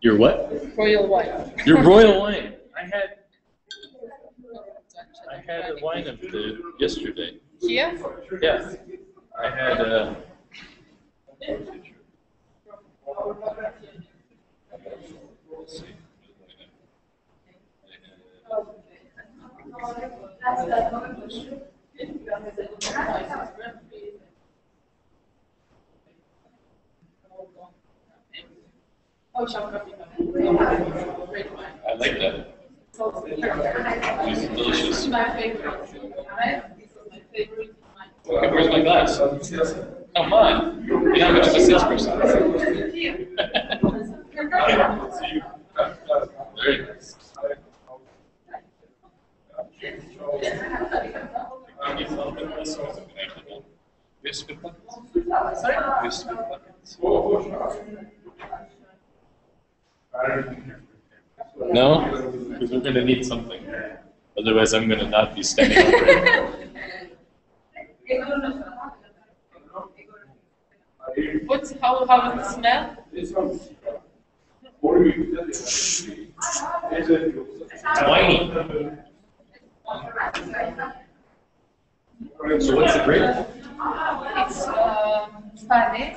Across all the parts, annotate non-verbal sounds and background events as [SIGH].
Your what? Royal wine. Your royal wine. I had a wine of the yesterday. Here? Yeah. I had uh let's see. Champagne. Great wine. I like that. It's delicious. My favorite. This is my favorite. Okay, where's my glass? Come on. You're not much of a salesperson. Very nice. We buckets? Sorry? We buckets? No? Because we're gonna need something. Otherwise, I'm gonna not be standing it. What's, how, how does it smell? Whiny. So what's the grade? It's um, Spanish.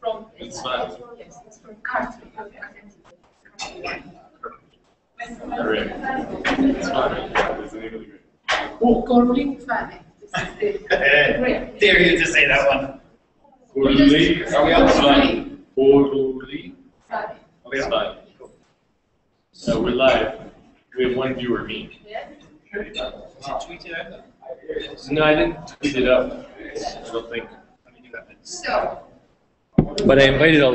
From It's fine. it's from country. Alright. It's fine. That's the name of the grade. Corling Fane. This is the grape. Dare you to say that one. Quarterly. Are we on It's the fine. Quarterly. Fane. So we're live. We have one viewer, me. Yes. Tweet it out. No, I didn't tweet it up. I don't think. Let me do that. So, But I invited all.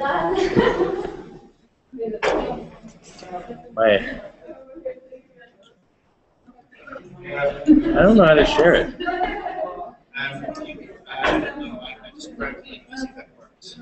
My. I don't know how to share it. Um, you, uh, no, I I just grabbed it, let's see if that works.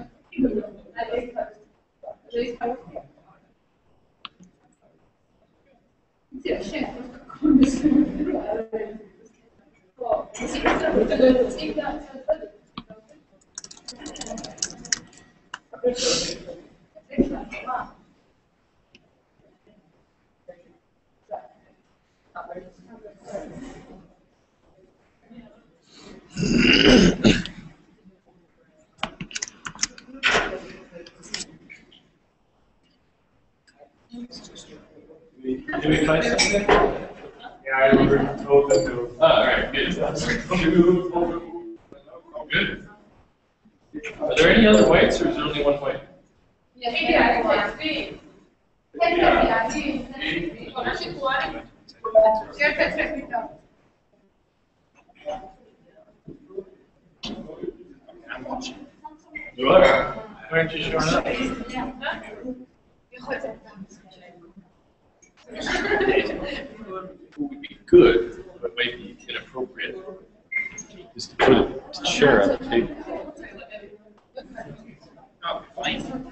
Did we find something? Yeah, I already told them to. Oh, all right, good. Good. Are there any other whites, or is there only one white? You are. Aren't you showing up? What would be good, but might be inappropriate, is to put a chair on the table. Fine.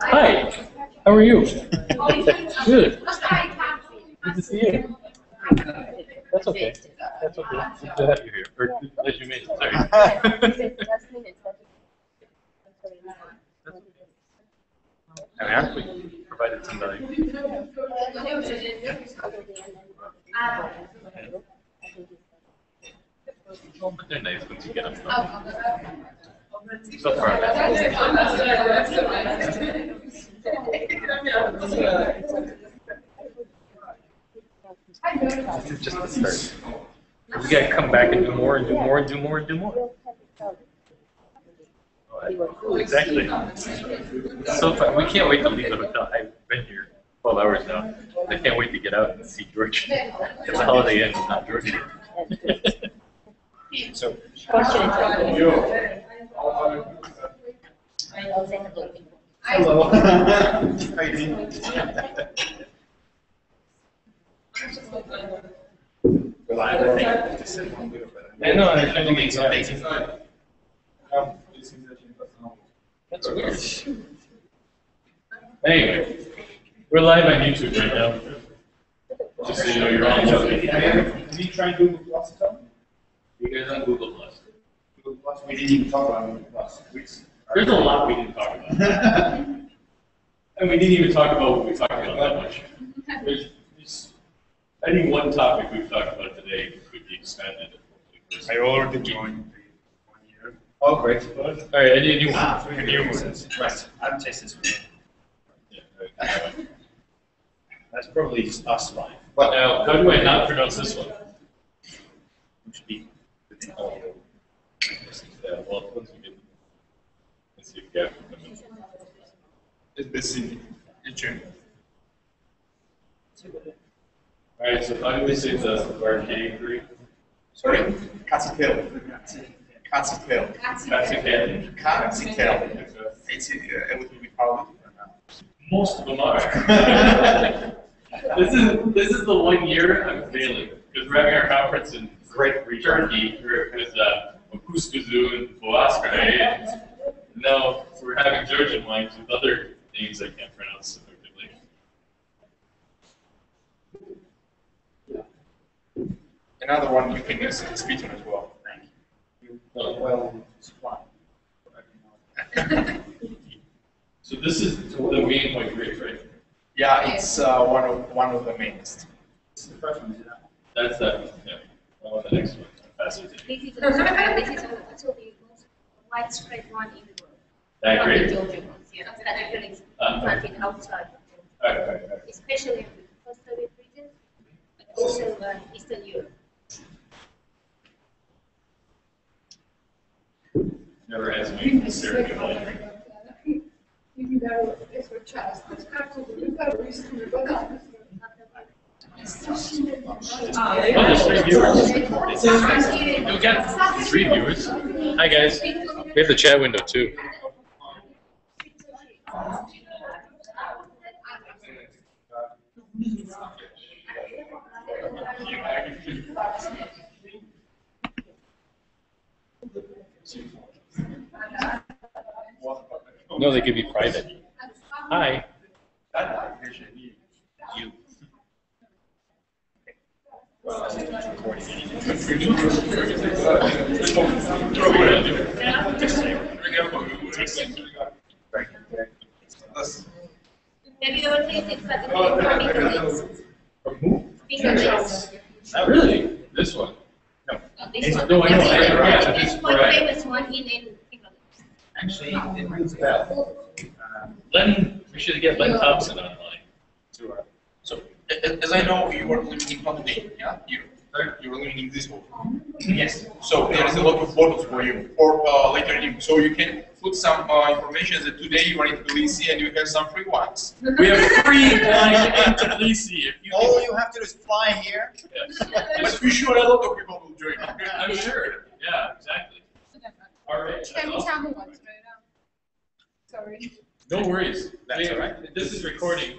Hi, how are you? Good. Good to see you. That's okay. That's okay. Good to have you here. Or glad you made it. Sorry. I mean, aren't we provided some value. But they're nice once you get them. So far, this is just the start. We gotta come back and do more and do more and do more and do more. Exactly. So fun. We can't wait to leave the hotel. I've been here twelve hours now. I can't wait to get out and see George. [LAUGHS] It's a holiday inn, not George. [LAUGHS] So, Hello. how you doing? Reliable, I think. Just sit one bit, but- I know, I think Doing some basic. Um, it seems that you got some- That's weird. Anyway, we're live on YouTube right now. Just so you know, you're on YouTube. Did you try and Google Plus or something? You guys on Google Plus. Google Plus, we didn't even talk about it last weeks. There's a lot we didn't talk about. [LAUGHS] And we didn't even talk about what we talked about that much. There's, there's, any one topic we've talked about today could be expanded. I already joined the one year. Oh, great. All right, any new Ah, one? new ones. Right, I've tasted this one. That's probably just us fine. But now, how do I not pronounce this one? We should be within Oh, audio. Yeah, well, once we get, let's see if Gavin comes in. It's in, in June. All right, so how do we say the arcade three? Sorry? Katsukel. That's again. Katsukel. It's uh, little bit hard. Most of them are. This is, this is the one year I'm failing, because we're having our conference in Great Turkey with, uh, Öküzgözü and Boğazkere, and now we're having Georgian wines with other names I can't pronounce effectively. Another one you can use is Python as well. Thank you. Well, supply. [LAUGHS] So this is the main point grade, right? Yeah, it's uh, one of one of the mainest. This is the first one, is it? That's that, yeah. I want the next one. Pass it to. This is, this is also the most widespread one in the world. That Not the Georgian ones, yeah, that actually Uh-huh. planted outside, especially in the post-Soviet region, but also uh, Eastern Europe. Never has me Sarah good wine. Quindi devo escocciare, scarto di tutta la vista di banane. Three viewers. You got three viewers. Hi, guys. We have the chat window too. No, they could be private. Hi. Have you ever tasted Spaghetti From who? Not really. This one. This one. No, I know, yeah, It's this is famous one in, in Actually, it rings a bell. Uh, Len, we should get Len Thompson online. To, So, a- a- as I know, you were living in Copenhagen, yeah? You, you were living in this hall. Yes. So there is a lot of bottles for you, or uh, later you, so you can put some uh, information that today you are in Tbilisi and you have some free wines. We have free wine in Tbilisi if you All can. you have to do is fly here. Yes. But we sure a lot of people will join. [LAUGHS] I'm sure. Yeah, exactly. All right. that's awesome. Sorry. No worries. That's all right. This is recording,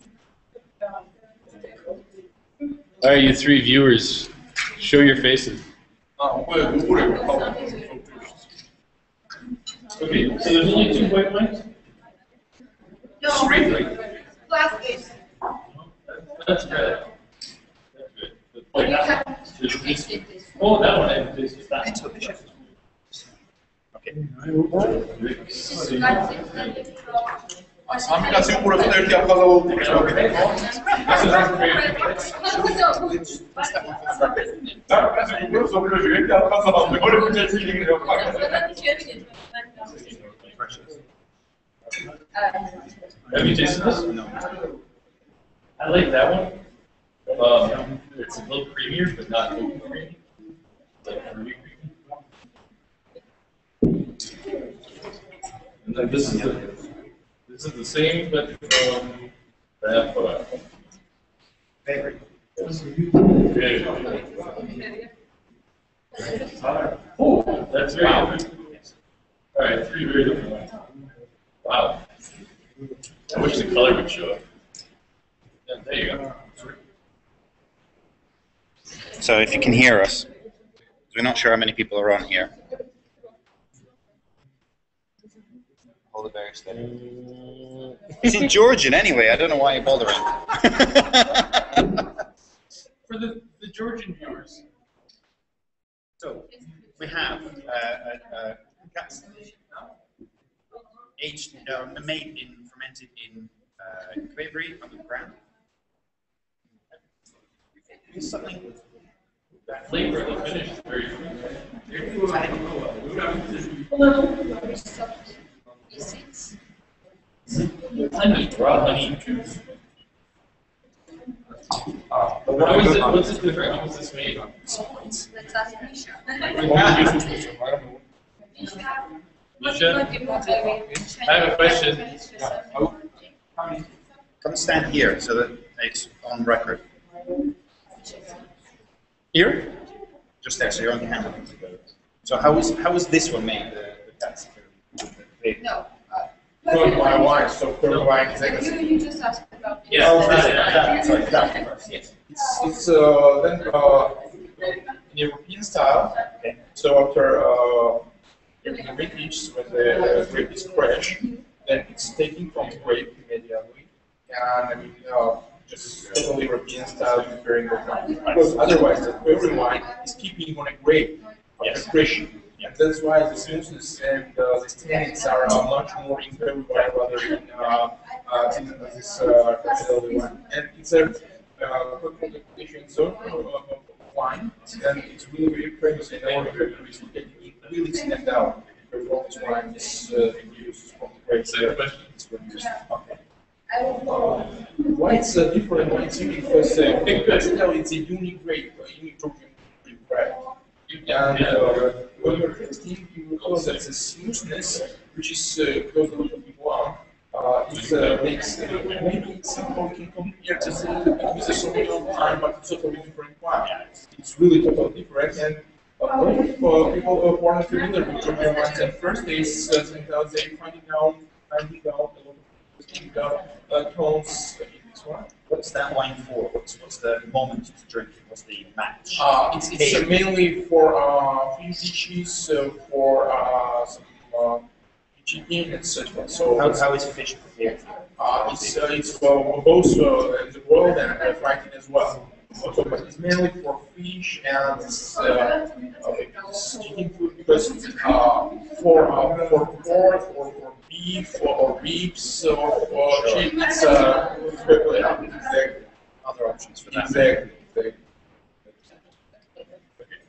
All right, you three viewers, show your faces. Okay, so there's only two white lines? No. three. line. Glass case. That's red. Good. Oh, that one I. That one. Okay. आम्ही कसे Have you tasted this? No. I like that one. Um, it's a little creamier, but not too creamy. Like creamy. And like this is the this is the same, but from that. Favorite. Okay. Oh, that's very different. All right, three very different ones. Wow. I wish the color would show up. Yeah, there you go. So if you can hear us, we're not sure how many people are on here. the Bear State. It's in Georgian anyway. I don't know why you're bothering. [LAUGHS] For the, the Georgian viewers, so we have uh, a, a aged, uh, made in fermented in uh, on the ground. It's something that flavor of the finished very. Tiny. 56. Honey, raw honey. Uh, what was it, what's this different? How was this made? That's not an issue. Misha, I have a question. Come stand here so that it's on record. Here? Just there, so you're on the handle. So how is how is this one made? The, the? No. Good my wine, so good wine is like You, you just asked about. Yeah. Oh, that, that, sorry, that one first, yes. It's, it's uh, then uh, in European style. Okay. So after uh, the British, when the grape is fresh, then it's taken from the grape immediately, and I mean uh, just totally European style preparing the wine. Because otherwise, the every wine is keeping on a grape of Yes. fresh. And that's why the smoothness and uh, the tannins are uh, much more in wine rather than uh, uh, in this uh, particular one. And it's a uh, condition so uh, wine, and it's really very famous in our countries. It really stand out. Performance wine is uh, used from the great it's. Uh, Why it's uh, different? Why it's unique? Because uh, because you know, it's a unique grape, a unique grape, right? And uh, you're tasting, you will feel that the smoothness, which is uh, close to what you want, uh, it uh, makes uh, maybe simple, you can compare just a little bit with the Sauvignon time, but it's totally different wine. It's really totally different. And uh, a uh, people who are familiar with Georgian wines at first taste, uh, think that they finding out, finding out a lot of interesting uh, uh, tones in this. What's that wine for? What's what's the moment to drink it? What's the match? Uh, it's, it's uh, mainly for uh, dishes, uh, for uh, some uh, chicken, etc. So How, how is fish prepared? uh, it's uh, it's for both uh, in the world and uh, fighting as well. So, but it's mainly for fish and uh, uh, chicken food because uh, for uh, for pork or for beef or, or ribs or for chicken, it's uh, it's very- yeah, exactly, Other options for that? exactly, exactly.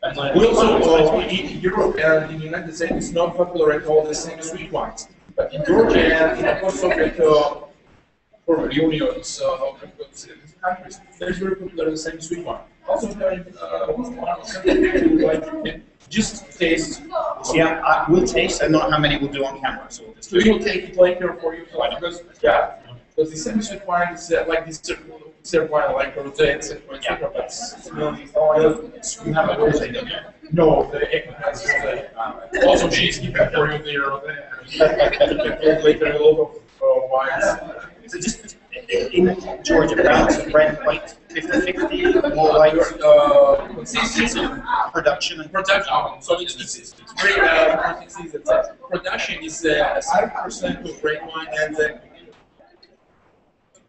And like- We also, uh, in Europe and in the States, it's not popular at all the same sweet wines. But in Georgia and in post-Soviet uh, former unions, uh, countries, there's very popular the same sweet wine. Also, uh, [LAUGHS] just taste. Yeah, I will taste. I don't how many we'll do on camera, so we'll just So we will take it later for you, because, yeah, because the semi-sweet wine is uh, like this dessert wine, like rosé, etc., etc., but it's really oil. You have a rosé. No, the also for you there. uh, Later, a lot of uh, wines. So just in Georgia, of red and white, 50-50, more white, Uh, consistency, production and production, so it's, it's, it's very, uh, uh, production is uh, seven percent of red wine and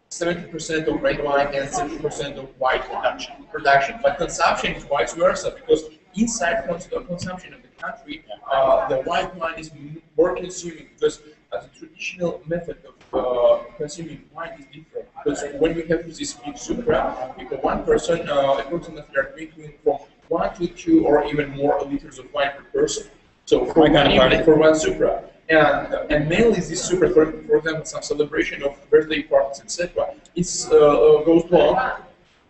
seventy percent of red wine and seventy percent of white production. Production, but consumption is vice versa because inside cons- uh, consumption country, uh, the white wine is more consuming because uh, the traditional method of uh, consuming wine is different. Because when we have this big supra, because one person uh, approximately are drinking from one to two or even more liters of wine per person. So for I one got a party. evening, for one supra. And, and mainly this supra, for, for example, some celebration of birthday parties, etc. It's uh, uh, goes long,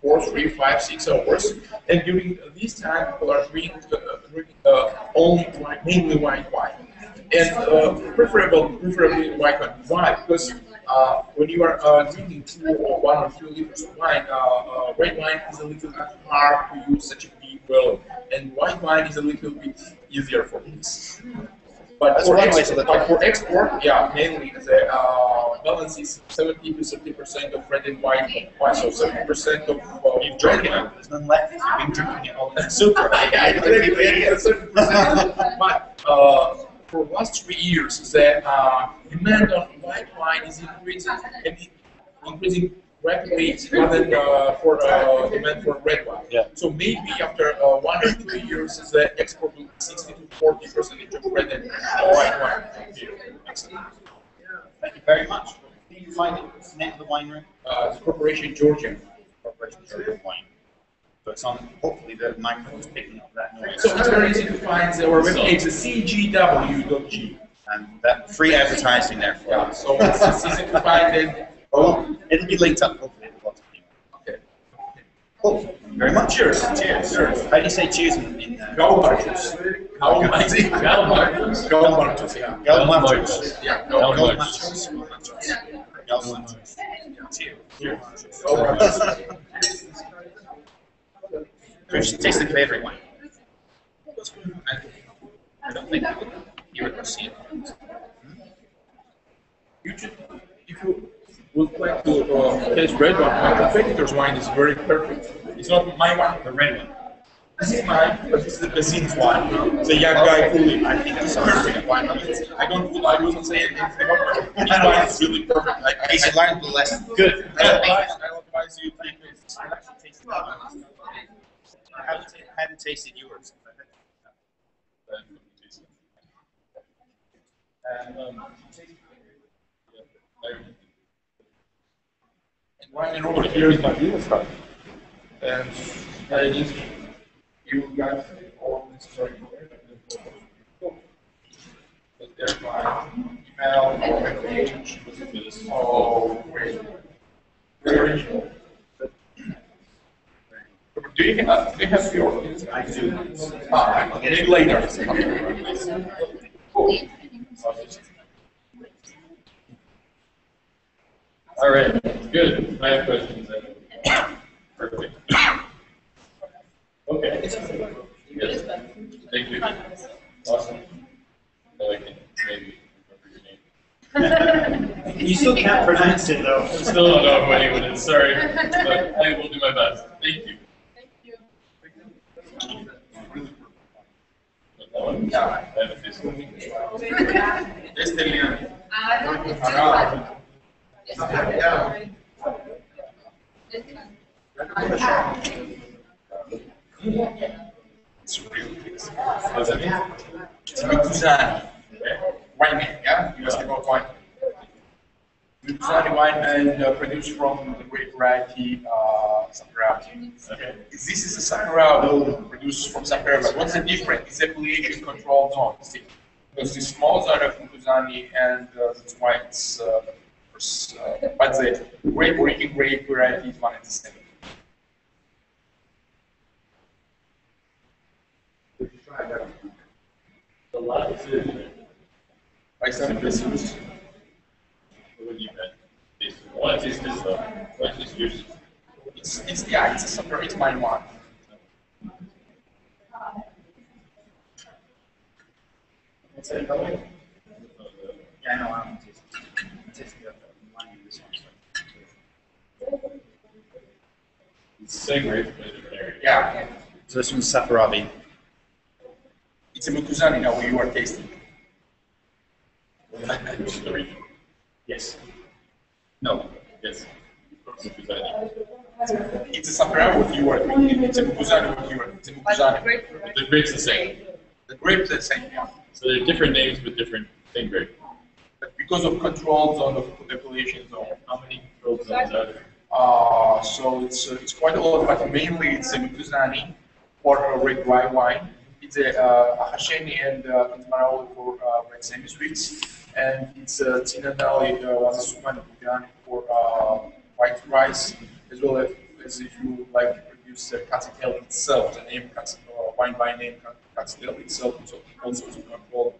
four, three, five, six hours. And during this time, people are drinking, uh, uh, only wine, mainly white wine. And uh, preferable, preferably white wine. Why? Because uh, when you are uh, drinking two or one or two liters of wine, uh, uh, red wine is a little bit hard to use such a big volume, and white wine is a little bit easier for this. But That's for, one way ex- but at for export, yeah, mainly the uh, balance is 70 to 30 percent of red and white wine, so 70 percent of uh, You've drank it, wine. there's none left, you've been drinking it all. [LAUGHS] Super. Yeah, exactly, yeah, 70%. But uh, for last three years, the uh, demand on white wine is increasing and it- increasing rapidly rather than uh, for uh, demand for red wine. Yeah. So maybe after uh, one or two years, the export will be 60 to 40 percent and white wine. Excellent. Thank you very much. Who you find? The name of the winery? Uh, the Corporation Georgia. Corporation Georgia Wine. So it's on, hopefully the microphone's picking up that noise. So it's very easy to find our webpage, it's cgw.g. And that free advertising there for us. so it's, it's easy to find it. Oh, it'll be linked up hopefully. with lots of people. Okay. Cool. Very much. Cheers. Cheers. How do you say cheers in? The in uh, Gaumarjos. Gaumarjos. Gaumarjos. Gaumarjos, yeah. Gaumarjos. Yeah, Gaumarjos. Gaumarjos. Gaumarjos. Cheers. Gaumarjos. Which tastes like favorite wine? I, I don't think you would see it. You should, if you would like to uh, taste red wine, my competitor's wine is very perfect. It's not my wine, the red one. This is mine, but this is the Bazin's wine. It's a young guy cooling. I think it's perfect wine. I don't, I wouldn't say anything it. This wine is really perfect. I, I, Taste it learn the lesson. Good. I advise, I advise you to it. I actually tasted that one. I haven't, ta- I haven't tasted yours. And, um, And wine over here is my business card. And I just, you guys all necessary. But there's my email or my page. Oh, great. Very original. Do you have, do you have your? I do. Ah, maybe later. Cool. All right, good. I have questions. then. Perfect. Okay. Yes. Thank you. Awesome. So I can maybe remember your name. You still can't [LAUGHS] pronounce it though. I still don't know who anyone is, sorry, but I will do my best. Thank you. That one? Yeah. I [LAUGHS] a really good. What does that mean? It's Mukuzani. Wine, yeah? You asked about wine. Mukuzani wine and uh, produced from the great variety uh. Okay. This is a Sakura produced from but What's the difference? It's affiliation control zone. Because the small zone of Mukuzani and uh, why it's, uh, first, uh, but the grape variety is one and the same. A business. What taste this though. One yours. It's, it's, yeah, it's a Sakura, it's my one. That color? Yeah, I know, I haven't tasted it. I tasted the other one, this one. It's the same grape, but different area. Yeah, So this one's Saperavi. it's a Mukuzani now you are tasting. Which the region. Yes. No. Yes. Mukuzani. It's a Sampera what you are drinking. It's a Mukuzani what you are. It's a Mukuzani. The grape's the same. The grape the same. Yeah. So they're different names but different same grape. But because of control zone of the population zone. How many controlled zones are there? Uh, so it's uh, it's quite a lot, but mainly it's a Mukuzani or a red wine. It's a uh, Akhasheni and uh, Kindzmarauli for uh, red semi-sweets, and it's a Tsinandali Vazisubani Mukuzani for uh, white rice, as well as, as if you like to produce uh, Rkatsiteli itself, the name Katz, uh, wine by name Rkatsiteli itself, so also to control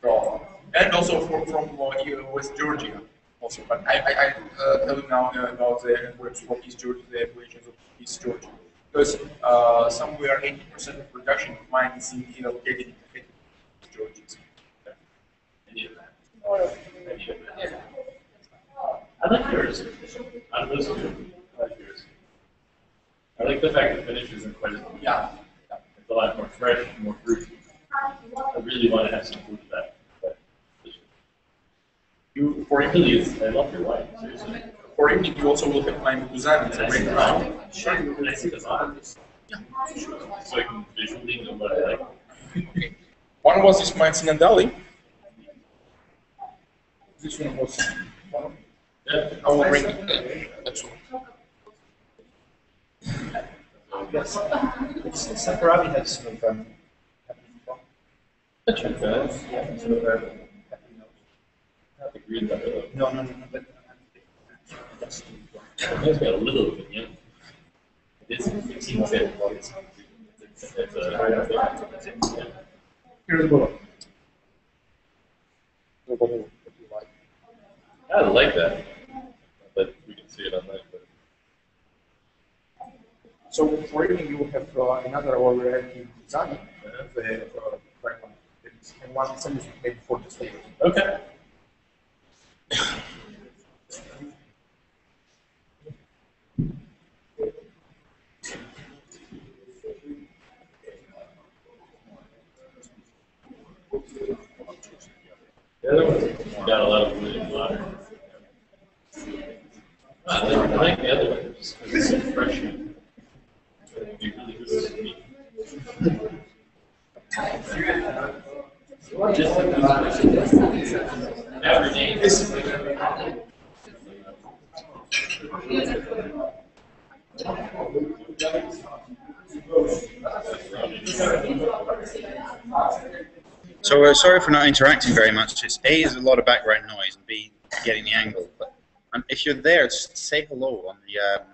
from, and also from uh, West Georgia also. But I, I, I uh, tell you now uh, about the works for East Georgia, the appellations of East Georgia. Because uh, somewhere 80% of production of wine is in, in located in the East Georgia. Any of that? Any of that? I like yours. Those I like yours. I like the fact that finish isn't quite as Yeah. It's a lot more fresh, more fruity. I really want to have some fruit to that. That dish. You, for Really, evening, is- I love your wine, seriously. for evening, you also will have my Mukuzani. It's a And I see red the wine. bottle. Sure, and I see the bottle. So I can visually know what I like. One was this wine Tsinandali. This one was. Yeah. I will bring it. That's all. Yes. It's, Saperavi has sort of um, happy fun. That's your best. Yeah, sort of uh, happy notes. The green, but the, No, no, no, no, but that's the it's got a little of it, yeah. It's, it seems that it's, it's, it's a, yeah. Here's the bottle. I like that. But we can see it on that, but. So for evening, you have uh, another variety Zani, the uh, one, It's- and one semi maybe for the flavor. Okay. Got a lot of wood and water. I like, like the other one, just 'cause it's so fresh. It'd be really good with meat. Just So uh, sorry for not interacting very much. It's A is a lot of background noise and B getting the angle. But um, if you're there, say hello on the um,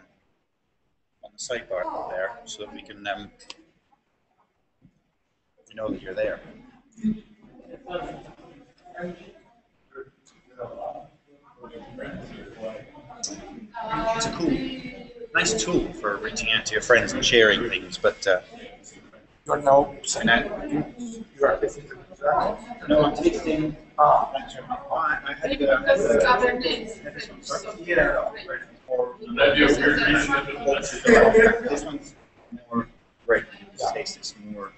on the sidebar there, so that we can um, know that you're there. It's a cool, nice tool for reaching out to your friends and sharing things. But uh, You are now and I, you are tasting the no, I'm tasting. Ah, Oh, I, I had Because it's uh, names. Yeah. Or That'd be a weird reason to that's this one's more great. This taste is more,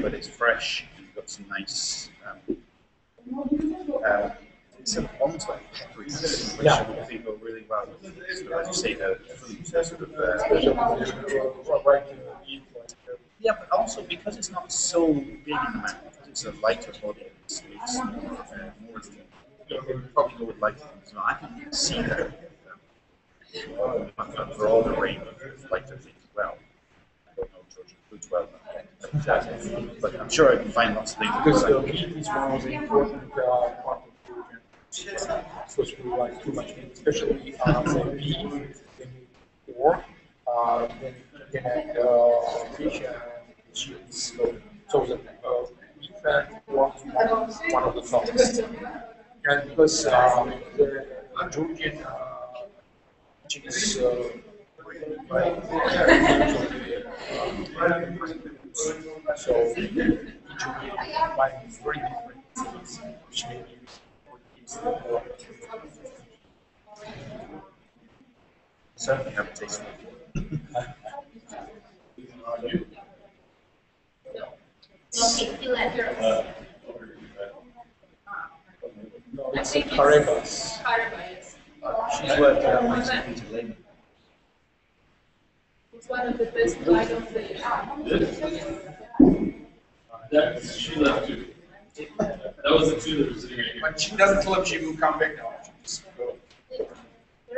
but it's fresh. and You've got some nice. Um, uh, it's a, almost like peppery, which Yeah. will go really well with sort of, as you say, the fruits. They're sort of. Uh, right in the eat, like, uh, yeah, but also because it's not so big in the mouth, because it's a lighter body. It's, it's uh, more. You probably go with lighter things. No, I can see that. Um, a broader range of lighter things as well. I don't know Georgian foods well, but, uh, but I'm sure I can find lots of things. Because the like. meat is one of the important uh, if you like too much meat, especially say beef, then you- or uh, then you uh, fish and cheese. So, so the uh, meat fat was one, of the topics. And because uh, the Georgian uh, cheese, uh, so each of like three different things, which may be is the Certainly have a taste. Okay, he left. It's a Caribus. She's worked out my Peter Lehman. It's one of the best wine of the That's, she left too. That was the two that were sitting right here. But she doesn't tell him she will come back now.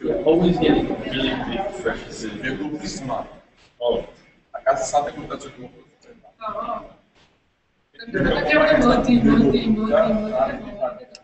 You're always getting really big fresh decisions. Meu grupo prisma. All of them. A casa santa que tá todo mundo. Aquele monte, monte, monte, monte.